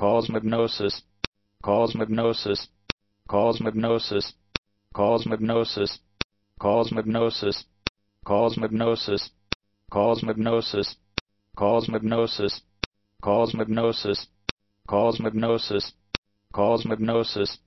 cosmognosis, cosmognosis, cosmognosis, cosmognosis, cosmognosis, cosmognosis, cosmognosis, cosmognosis, cosmognosis, cosmognosis, cosmognosis,